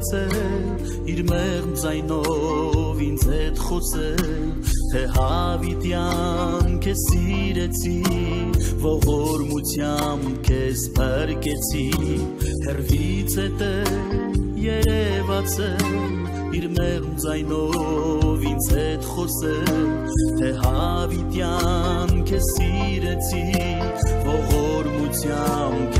լցել իր մեղմ ձայնով ինձ հետ խոսել թե հավիտյան քեզ սիրեցի ողորմությամբ քեզ փրկեցի հերվից հետը երևացել իր մեղմ ձայնով ինձ հետ խոսել թե հավիտյան քեզ սիրեցի ողորմությամբ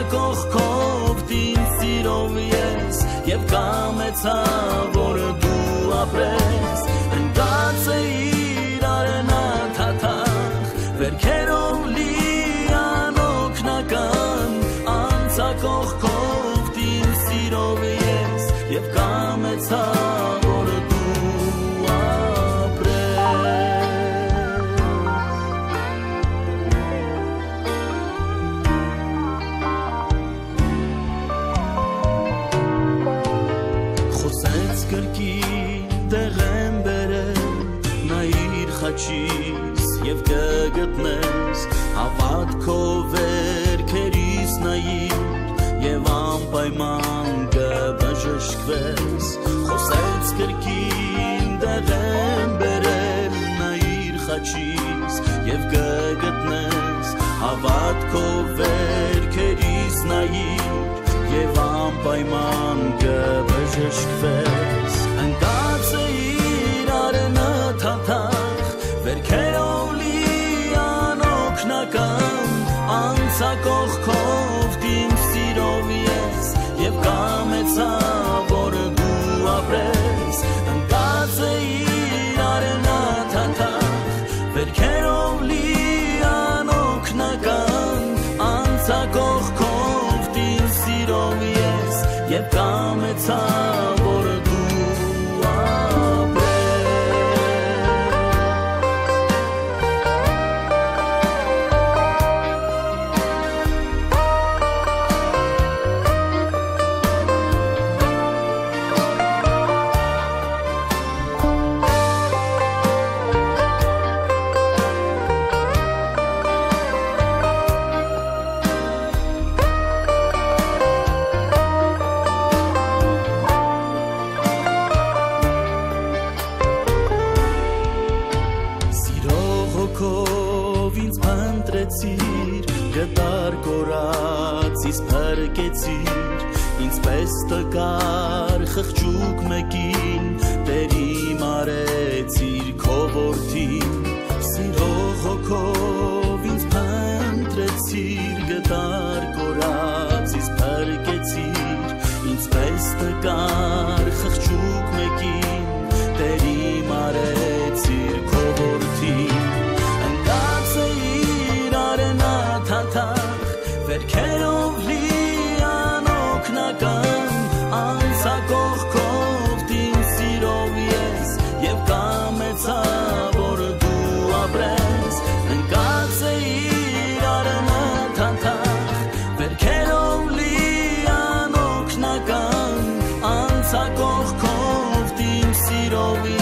անցակողքով դին սիրով ես եւ կամեցա որ դու ապրես ընկած է իրար նա թաթախ վերքերով լի անօգնական անցակողքով դին սիրով ես եւ կամեցա խոսեց գրկին դեղեն բերել նայիր խաչիս եւ կգտնես հավատքով վերքերիս նայիր եւ անպայման կբժշկվես խոսեց գրկին դեղեն բերել նայիր խաչիս եւ կգտնես հավատքով վերքերիս նայիր եւ անպայման կբժշկվես անցակողքով դիմ սիրով ես եւ կամեցա որ դու ապրես ընկած է իրար նաթաթախ վերքերով լի անօգնական անցակողքով դին սիրով ես եւ կամեցա փնտրեցիր, գտար կորած ինձ փրկեցիր, ինձ պես տկար խղճուկ մեկին, դերի կողքով դիմ սիրովի